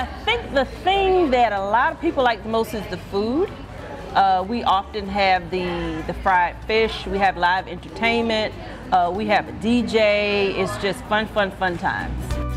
I think the thing that a lot of people like the most is the food. Uh, we often have the, the fried fish, we have live entertainment, uh, we have a DJ. It's just fun, fun, fun times.